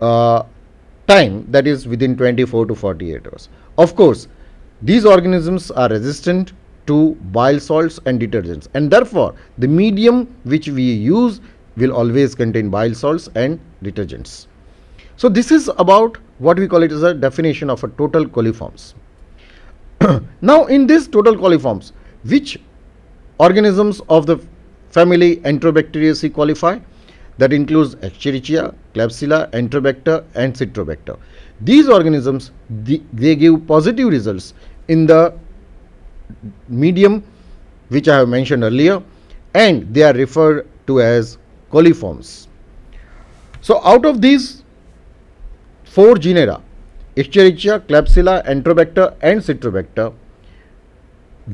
uh, time that is within 24 to 48 hours. Of course, these organisms are resistant to bile salts and detergents and therefore the medium which we use will always contain bile salts and detergents. So, this is about what we call it as a definition of a total coliforms. now, in this total coliforms, which organisms of the family Enterobacteriaceae qualify? That includes Escherichia, Klebsiella, Enterobacter and Citrobacter. These organisms, the, they give positive results in the medium which I have mentioned earlier and they are referred to as coliforms. So, out of these four genera Escherichia, Klebsiella, Enterobacter and Citrobacter,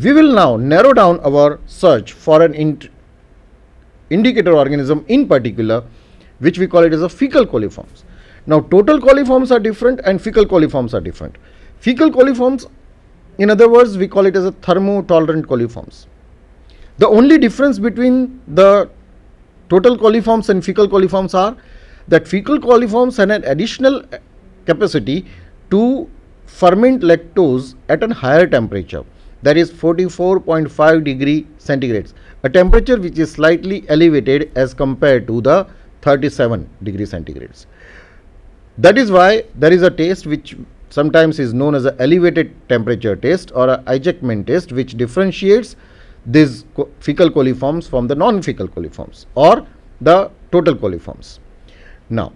we will now narrow down our search for an indicator organism in particular which we call it as a fecal coliforms. Now, total coliforms are different and fecal coliforms are different. Fecal coliforms in other words we call it as a thermotolerant coliforms. The only difference between the total coliforms and fecal coliforms are that fecal coliforms have an additional capacity to ferment lactose at a higher temperature that is 44.5 degree centigrades a temperature which is slightly elevated as compared to the 37 degree centigrades. That is why there is a test which sometimes is known as a elevated temperature test or a Eijkman test which differentiates these co fecal coliforms from the non-fecal coliforms or the total coliforms. Now,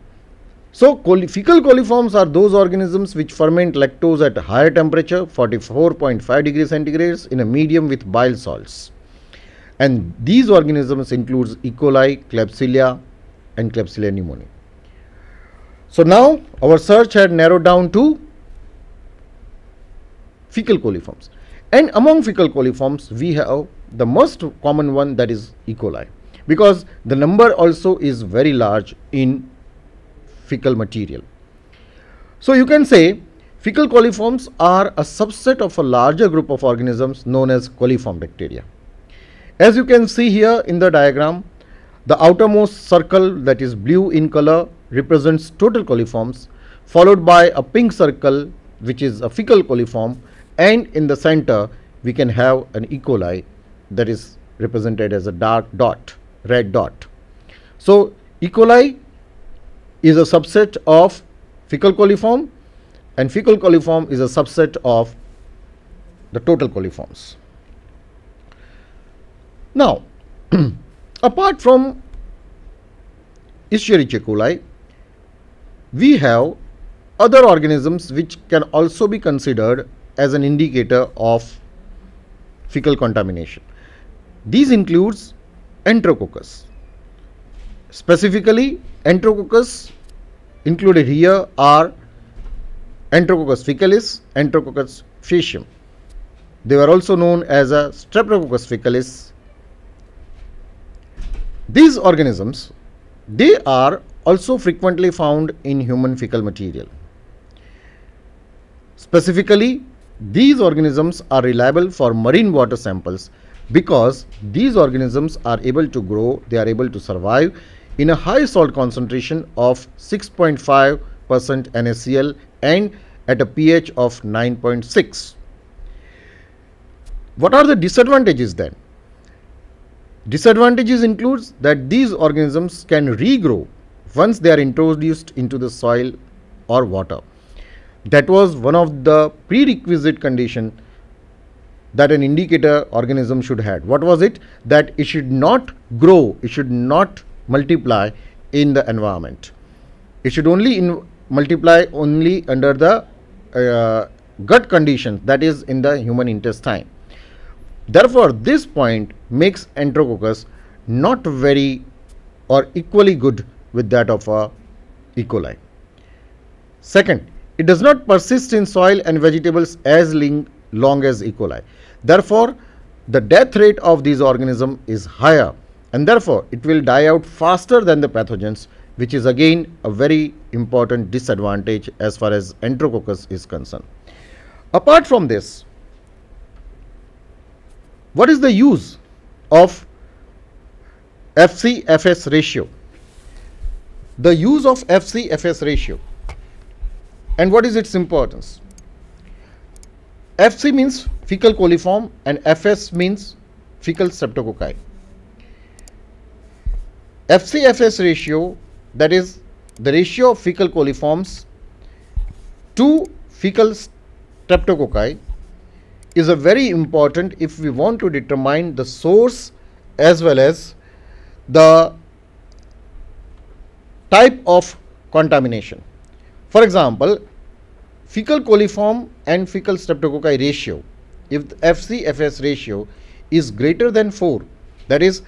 so fecal coliforms are those organisms which ferment lactose at higher temperature 44.5 degrees centigrades in a medium with bile salts. And these organisms includes E. coli, Klebsiella and Klebsiella pneumoniae. So now our search had narrowed down to fecal coliforms. And among fecal coliforms, we have the most common one that is E. coli because the number also is very large in fecal material. So, you can say fecal coliforms are a subset of a larger group of organisms known as coliform bacteria. As you can see here in the diagram, the outermost circle that is blue in color represents total coliforms followed by a pink circle which is a fecal coliform and in the center we can have an E. coli that is represented as a dark dot, red dot. So, E. coli is a subset of fecal coliform and fecal coliform is a subset of the total coliforms. Now, apart from Escherichia coli, we have other organisms which can also be considered as an indicator of fecal contamination. These includes Enterococcus. Specifically, Enterococcus included here are Enterococcus faecalis, Enterococcus faecium. They were also known as a Streptococcus faecalis. These organisms, they are also frequently found in human fecal material. Specifically, these organisms are reliable for marine water samples because these organisms are able to grow, they are able to survive in a high salt concentration of 6.5 percent NaCl and at a pH of 9.6. What are the disadvantages then? Disadvantages includes that these organisms can regrow once they are introduced into the soil or water. That was one of the prerequisite condition that an indicator organism should have. What was it? That it should not grow, it should not multiply in the environment. It should only multiply only under the uh, gut conditions that is in the human intestine. Therefore, this point makes Enterococcus not very or equally good with that of a E. coli. Second, it does not persist in soil and vegetables as long as E. coli. Therefore, the death rate of these organisms is higher and therefore, it will die out faster than the pathogens which is again a very important disadvantage as far as Enterococcus is concerned. Apart from this, what is the use of FCFS ratio? the use of FC-FS ratio and what is its importance. FC means fecal coliform and FS means fecal streptococci. FC-FS ratio that is the ratio of fecal coliforms to fecal streptococci is a very important if we want to determine the source as well as the type of contamination. For example, fecal coliform and fecal streptococci ratio, if the FC-FS ratio is greater than 4, that is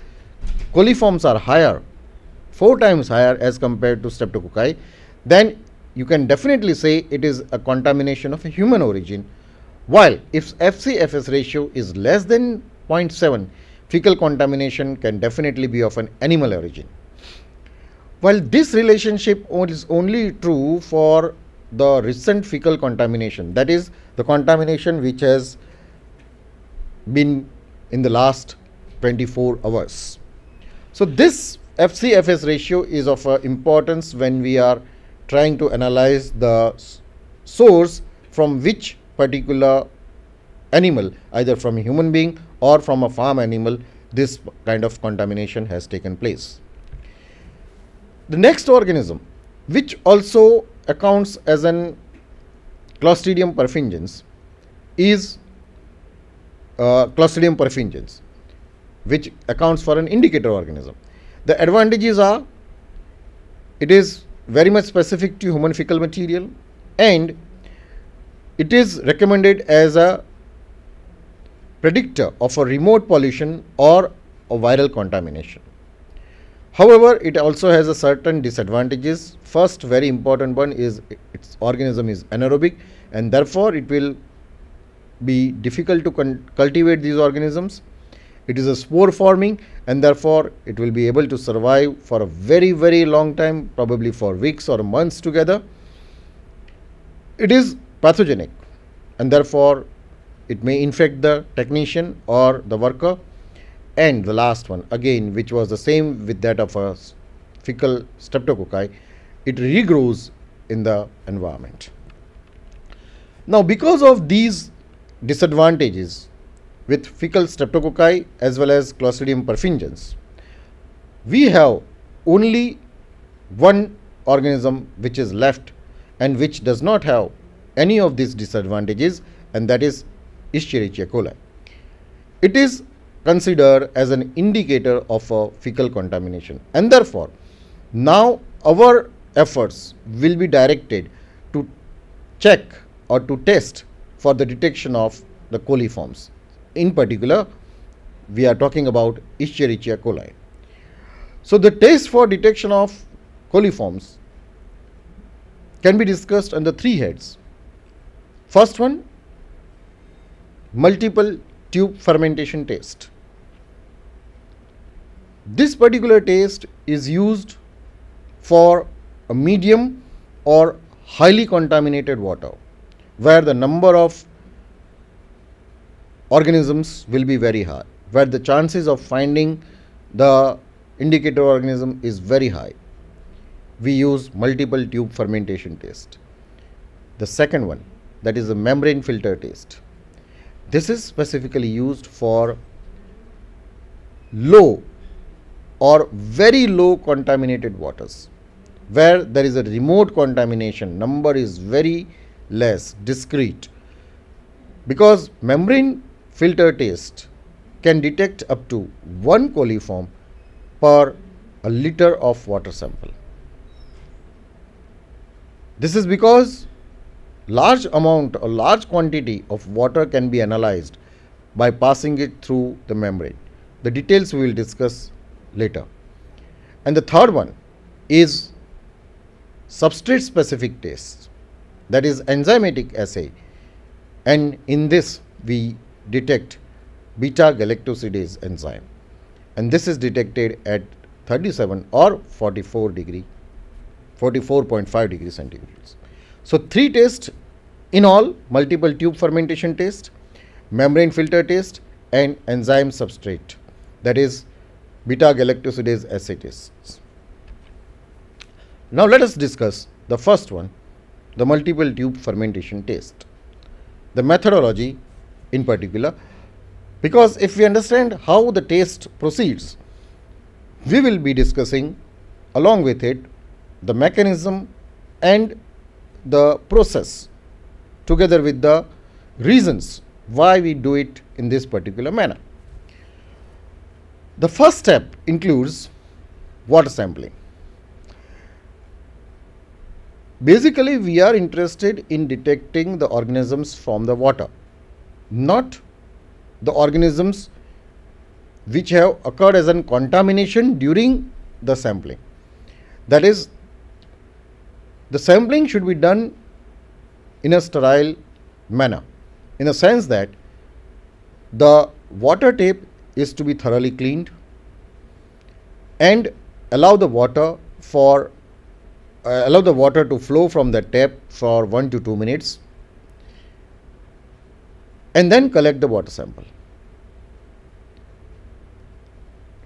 coliforms are higher, 4 times higher as compared to streptococci, then you can definitely say it is a contamination of a human origin. While if FC-FS ratio is less than 0.7, fecal contamination can definitely be of an animal origin. While this relationship is only true for the recent fecal contamination, that is the contamination which has been in the last 24 hours. So, this FCFS ratio is of uh, importance when we are trying to analyze the source from which particular animal either from a human being or from a farm animal this kind of contamination has taken place. The next organism which also accounts as an Clostridium perfringens is uh, Clostridium perfringens which accounts for an indicator organism. The advantages are it is very much specific to human fecal material and it is recommended as a predictor of a remote pollution or a viral contamination. However, it also has a certain disadvantages. First very important one is its organism is anaerobic and therefore it will be difficult to cultivate these organisms. It is a spore forming and therefore it will be able to survive for a very very long time probably for weeks or months together. It is pathogenic and therefore it may infect the technician or the worker and the last one again which was the same with that of a fecal streptococci it regrows in the environment. Now because of these disadvantages with fecal streptococci as well as Clostridium perfringens we have only one organism which is left and which does not have any of these disadvantages and that is Escherichia coli. It is considered as an indicator of a fecal contamination and therefore now our efforts will be directed to check or to test for the detection of the coliforms. In particular, we are talking about Escherichia coli. So, the test for detection of coliforms can be discussed under three heads. First one, multiple tube fermentation test. This particular test is used for a medium or highly contaminated water where the number of organisms will be very high, where the chances of finding the indicator organism is very high. We use multiple tube fermentation test. The second one that is a membrane filter test. This is specifically used for low or very low contaminated waters where there is a remote contamination number is very less discrete because membrane filter test can detect up to one coliform per a liter of water sample. This is because large amount or large quantity of water can be analyzed by passing it through the membrane. The details we will discuss later. And the third one is substrate specific test that is enzymatic assay and in this we detect beta galactosidase enzyme and this is detected at 37 or 44 degree 44.5 degree centigrades. So, three tests in all multiple tube fermentation test, membrane filter test and enzyme substrate that is beta galactosidase assay tests. Now let us discuss the first one, the multiple tube fermentation test. The methodology in particular, because if we understand how the test proceeds, we will be discussing along with it the mechanism and the process together with the reasons why we do it in this particular manner. The first step includes water sampling. Basically, we are interested in detecting the organisms from the water, not the organisms which have occurred as a contamination during the sampling. That is, the sampling should be done in a sterile manner, in a sense that the water tape is to be thoroughly cleaned and allow the water for uh, allow the water to flow from the tap for 1 to 2 minutes and then collect the water sample.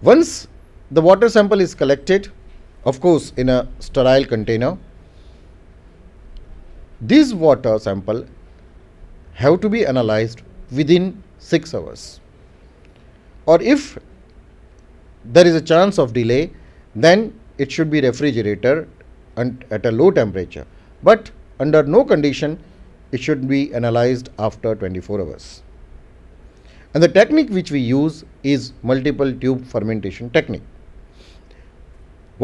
Once the water sample is collected, of course in a sterile container, this water sample have to be analyzed within 6 hours or if there is a chance of delay then it should be refrigerated and at a low temperature but under no condition it should be analyzed after 24 hours and the technique which we use is multiple tube fermentation technique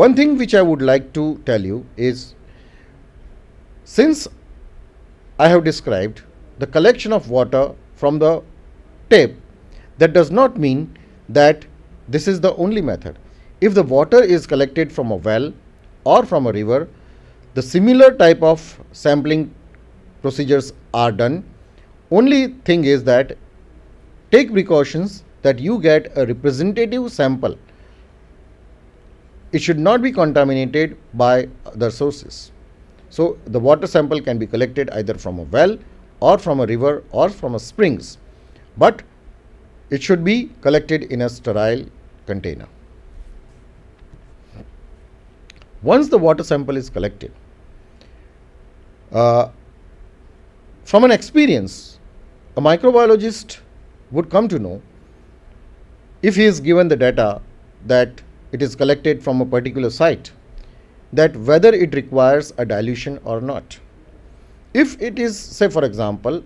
one thing which i would like to tell you is since i have described the collection of water from the tape that does not mean that this is the only method. If the water is collected from a well or from a river, the similar type of sampling procedures are done. Only thing is that take precautions that you get a representative sample. It should not be contaminated by other sources. So, the water sample can be collected either from a well or from a river or from a springs, but it should be collected in a sterile container. Once the water sample is collected, uh, from an experience, a microbiologist would come to know if he is given the data that it is collected from a particular site, that whether it requires a dilution or not. If it is, say for example,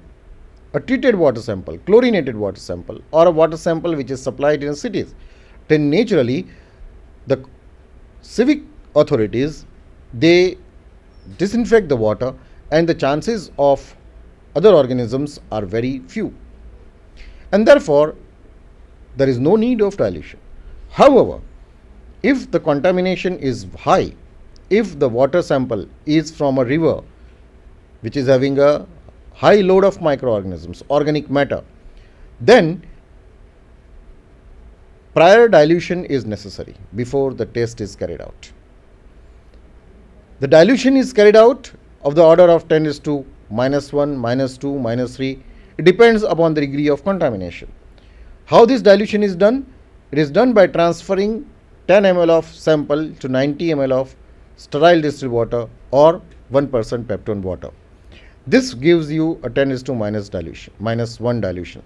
a treated water sample, chlorinated water sample, or a water sample which is supplied in cities, then naturally the civic authorities they disinfect the water and the chances of other organisms are very few and therefore there is no need of dilution however if the contamination is high if the water sample is from a river which is having a high load of microorganisms, organic matter, then prior dilution is necessary before the test is carried out. The dilution is carried out of the order of 10 is to minus 1, minus 2, minus 3. It depends upon the degree of contamination. How this dilution is done? It is done by transferring 10 ml of sample to 90 ml of sterile distilled water or 1% peptone water. This gives you a 10 is to minus dilution, minus 1 dilution.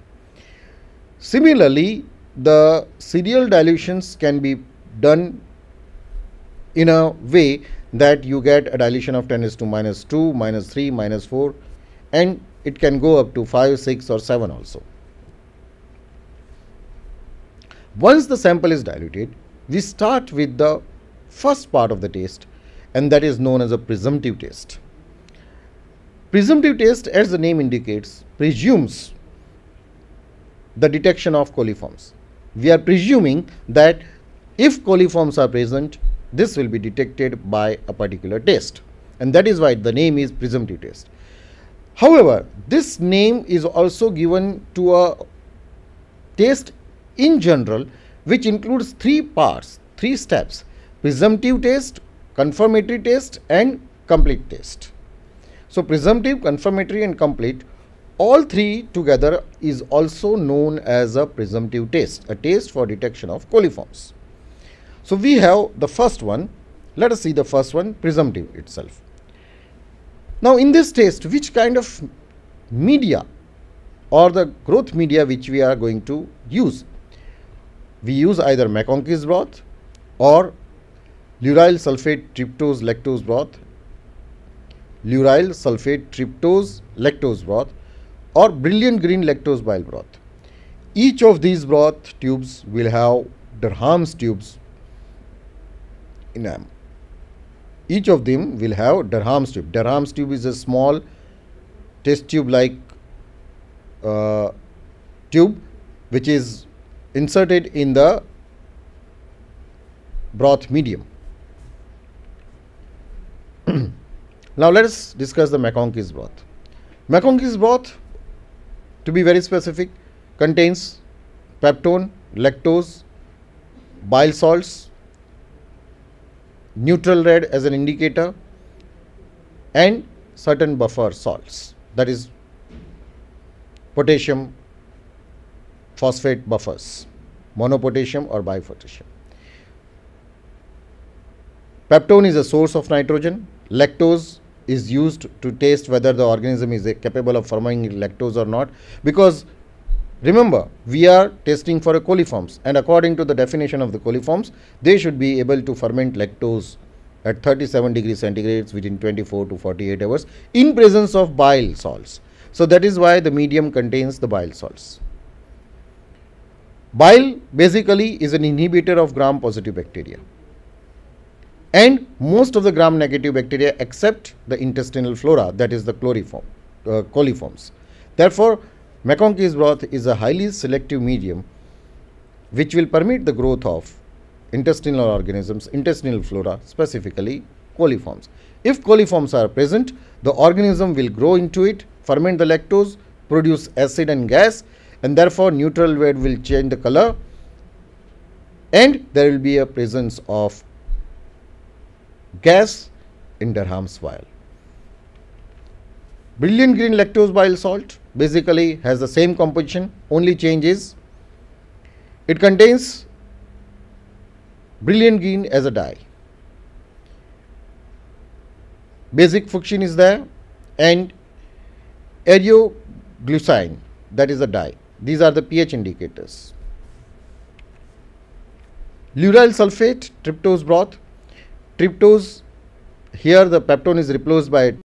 Similarly, the serial dilutions can be done in a way that you get a dilution of 10 is to minus 2, minus 3, minus 4 and it can go up to 5, 6 or 7 also. Once the sample is diluted, we start with the first part of the test and that is known as a presumptive test. Presumptive test, as the name indicates, presumes the detection of coliforms. We are presuming that if coliforms are present, this will be detected by a particular test and that is why the name is presumptive test. However, this name is also given to a test in general which includes three parts, three steps presumptive test, confirmatory test and complete test. So, presumptive, confirmatory and complete all three together is also known as a presumptive test, a test for detection of coliforms. So, we have the first one Let us see the first one, presumptive itself. Now, in this test, which kind of media or the growth media which we are going to use? We use either MacConkey's broth or lauryl sulfate tryptose lactose broth, lauryl sulfate tryptose lactose broth or brilliant green lactose bile broth. Each of these broth tubes will have Durham's tubes in them. Each of them will have Durham's tube. Durham's tube is a small test tube like uh, tube which is inserted in the broth medium. now let us discuss the MacConkey's broth. MacConkey's broth, to be very specific, contains peptone, lactose, bile salts, neutral red as an indicator and certain buffer salts that is potassium phosphate buffers monopotassium or bipotassium. Peptone is a source of nitrogen. Lactose is used to test whether the organism is capable of forming lactose or not because remember we are testing for a coliforms and according to the definition of the coliforms they should be able to ferment lactose at 37 degrees centigrade within 24 to 48 hours in presence of bile salts. So, that is why the medium contains the bile salts. Bile basically is an inhibitor of gram positive bacteria and most of the gram negative bacteria except the intestinal flora that is the chloriform, uh, coliforms. Therefore, MacConkey's broth is a highly selective medium which will permit the growth of intestinal organisms, intestinal flora, specifically coliforms. If coliforms are present, the organism will grow into it, ferment the lactose, produce acid and gas and therefore neutral red will change the color and there will be a presence of gas in Durham's vial. Brilliant green lactose bile salt basically has the same composition only change is it contains brilliant green as a dye. Basic function is there and aeroglycine that is a dye. These are the pH indicators. Lauryl sulfate, tryptose broth. Tryptose, here the peptone is replaced by